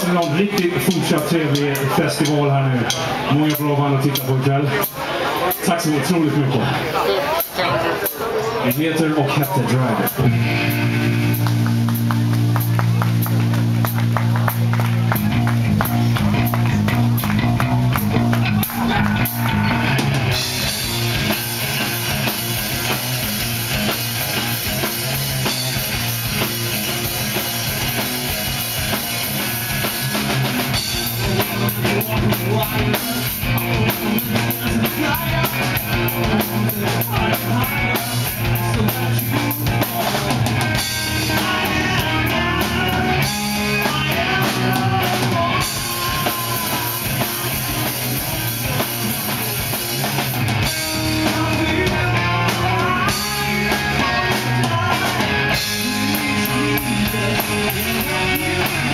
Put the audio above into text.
hoppas ni har en riktigt fortsatt trevlig festival här nu. Många bra band att titta på ikväll. Tack så otroligt mycket. Vi heter och hette Driver. you.